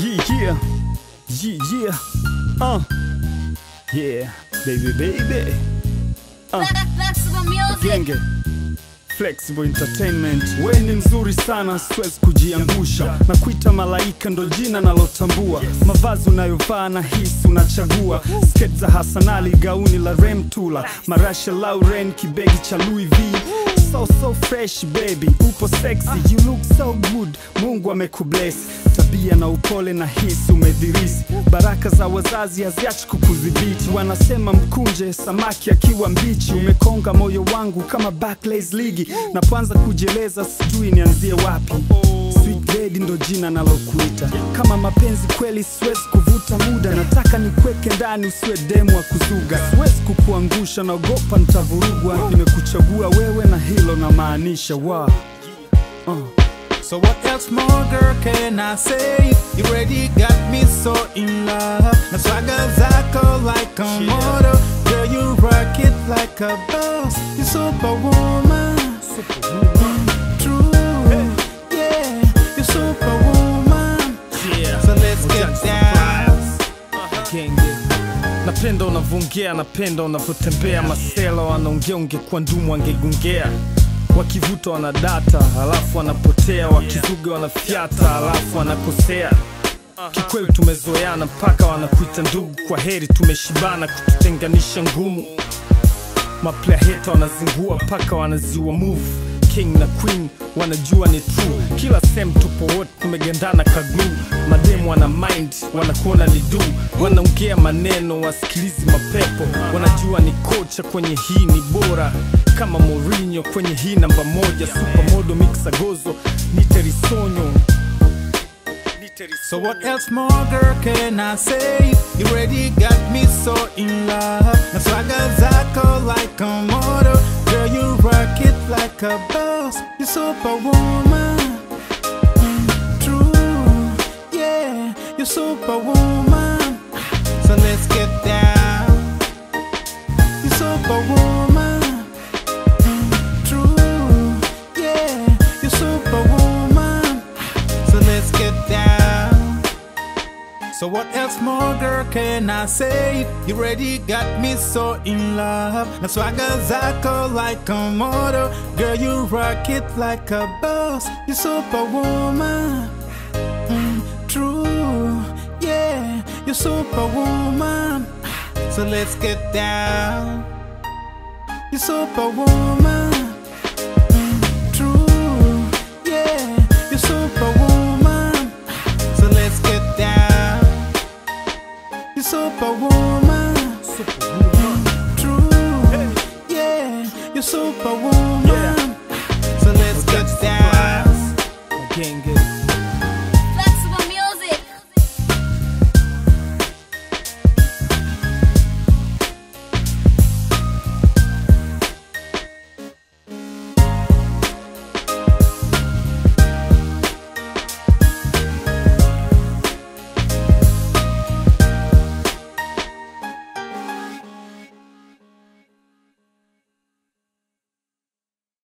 Yeah, yeah, yeah, yeah, uh, yeah, baby, baby, uh, Flexible music. genge Flexible Entertainment, we ni mzuri sana, siwezi kujiangusha. Na kuita malaika, ndo jina nalotambua. Mavazi unayovaa na hisi unachagua, sketi za Hasanali, gauni la Remtula, marasha Lauren, kibegi cha Louis V. So so fresh baby, upo sexy, you look so good. Mungu amekubless, tabia na upole na hisi umedhirisi. Baraka za wazazi haziachi kukudhibiti, wanasema mkunje samaki akiwa mbichi. Umekonga moyo wangu kama Barclays ligi, napoanza kujieleza sijui nianzie wapi. Sweet ndo jina nalokuita, kama mapenzi kweli siwezi kuvuta muda, nataka nikweke ndani, usiwe demu wa kuzuga. Siwezi kukuangusha, naogopa nitavurugwa. Nimekuchagua wewe na hilo namaanisha wa wow. uh. So what else more girl can I say? You already got me so in love. Na swagger zako like a model. Girl you rock it like a boss. You superwoman. True. Yeah You're superwoman. Yeah. So let's get down. Genge napenda unavyoongea napenda unavyotembea masela wanaongea ungekuwa ndumu angegongea wakivuta wana data halafu wanapotea wakizuga wanafyata halafu wanakosea. Kikweli tumezoeana mpaka wanakuita ndugu. Kwa heri tumeshibana kututenganisha ngumu. Maplaya heta wanazingua mpaka wanaziwa move. King na queen wanajua ni true. Kila sem tupo wote tumegendana kaglu mademu wana mind wanakuona ni du. Wanaongea maneno wasikilizi mapepo. Wanajua ni kocha kwenye hii ni bora. Kama Mourinho kwenye hii namba moja. Supermodo mixagozo niterisonyo So what else more girl can I say? You already got me so in love. Na swaga zako like a like a boss You superwoman. True, yeah, you're superwoman. So let's get down so what else more girl can I say? You already got me so in love. Na swagger zako like a model Girl you rock it like a boss. You superwoman. Mm, True, yeah, you superwoman. So let's get down. You superwoman superwoman. Superwoman. True. Hey. Yeah, you're superwoman. Yeah. So let's get down. Again.